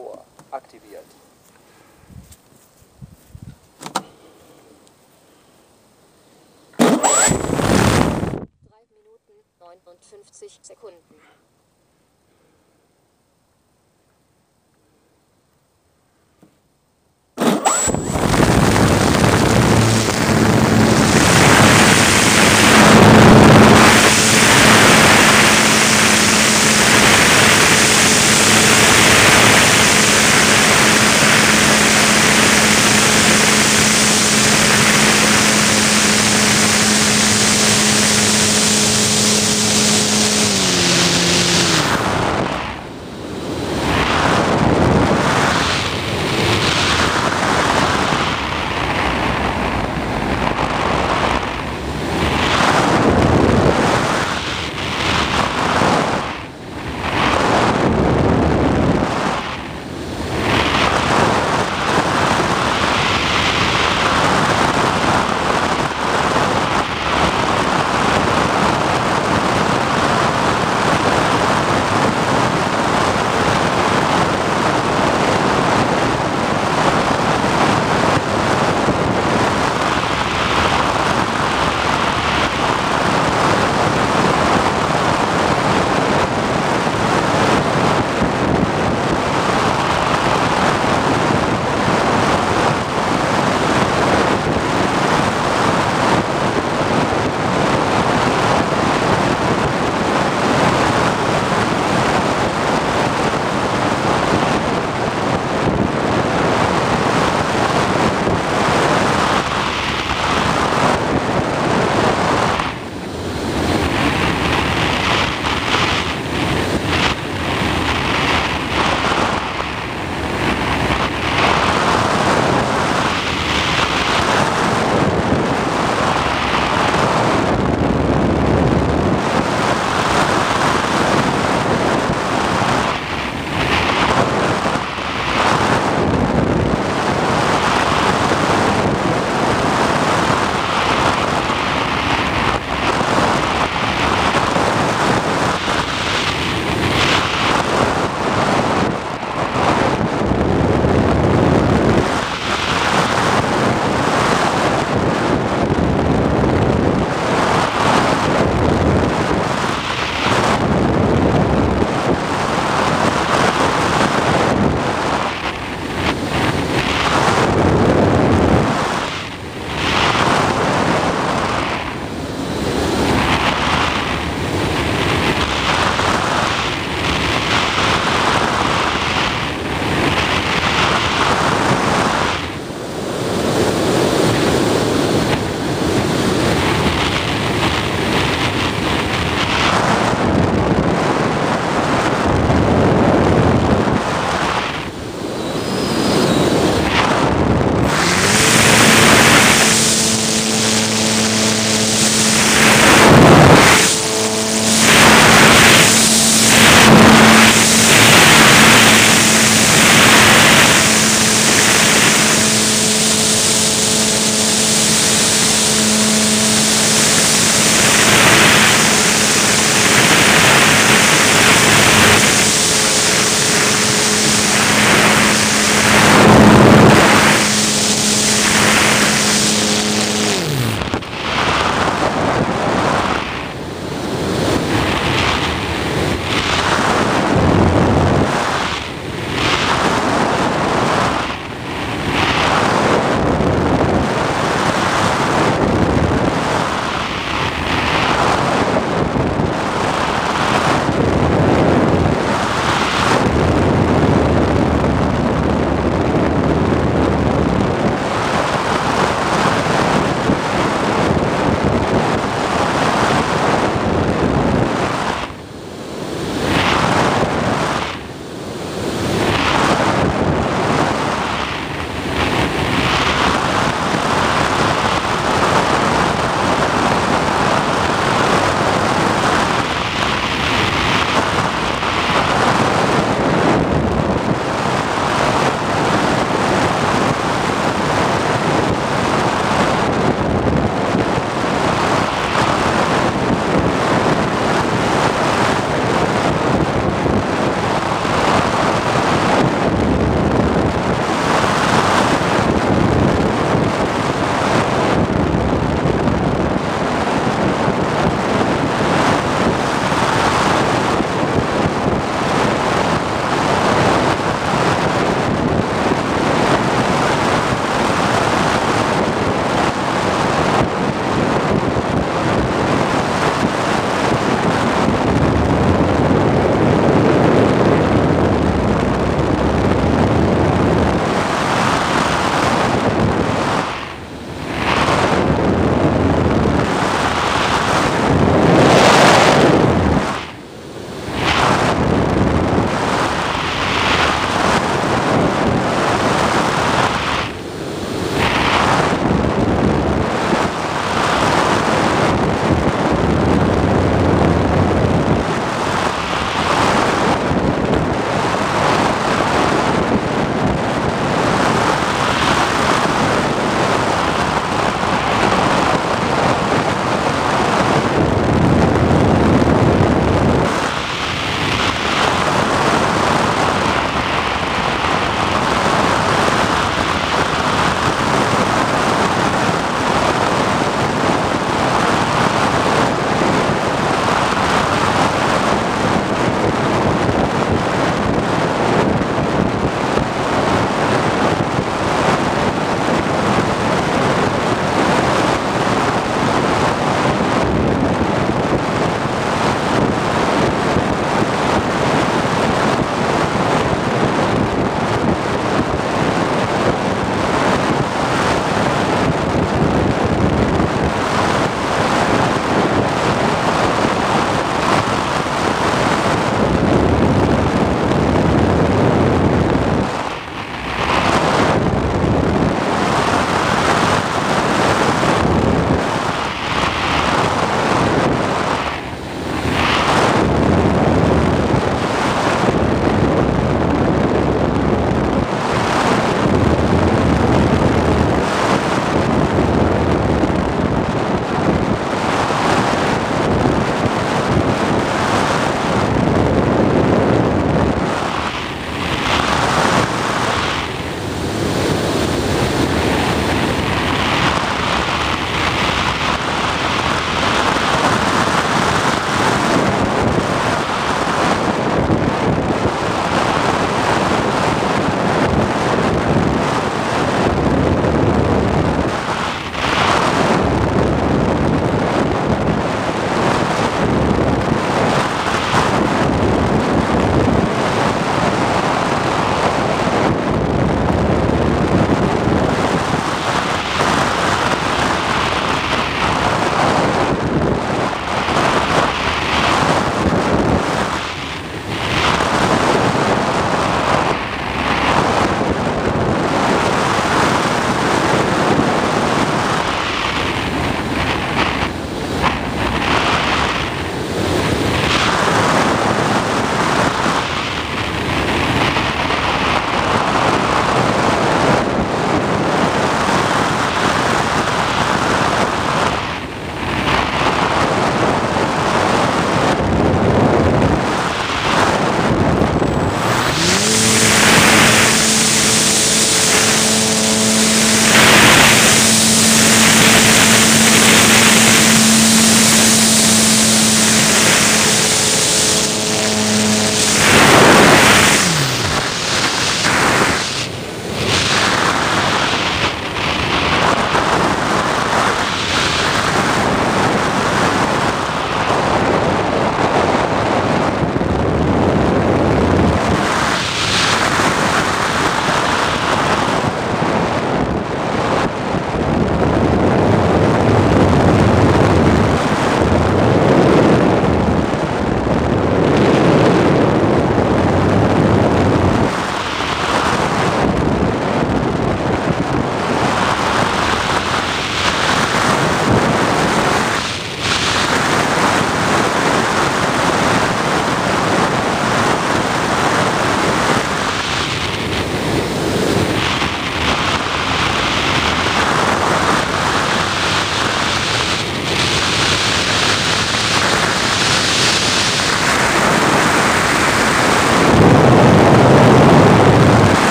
vor. Aktiviert. Drei Minuten 59 Sekunden.